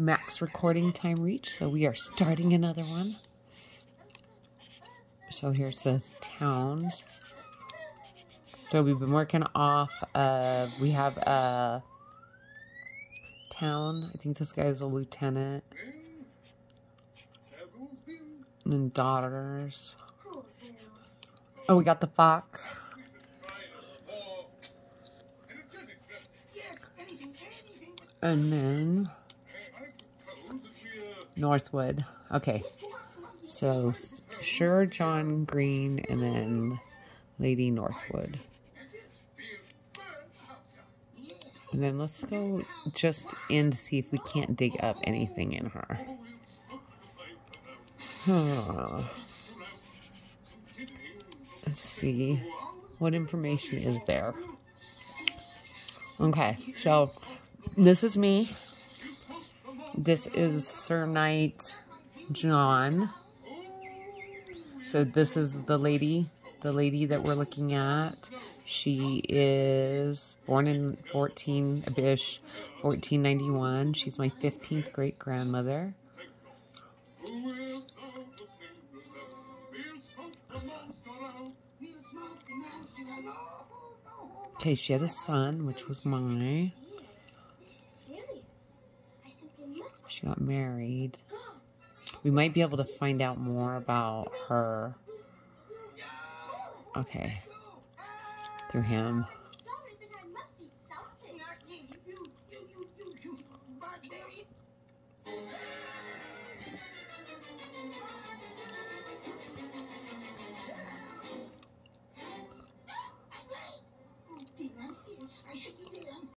max recording time reached, so we are starting another one. So here's the towns. So we've been working off of, we have a town. I think this guy is a lieutenant. And then daughters. Oh, we got the fox. And then Northwood. Okay. So Sir John Green and then Lady Northwood. And then let's go just in to see if we can't dig up anything in her. Let's see. What information is there? Okay, so this is me. This is Sir Knight John. So this is the lady, the lady that we're looking at. She is born in 14, Abish, 1491. She's my 15th great grandmother. Okay, she had a son, which was my. She got married. We might be able to find out more about her. Okay. Through him.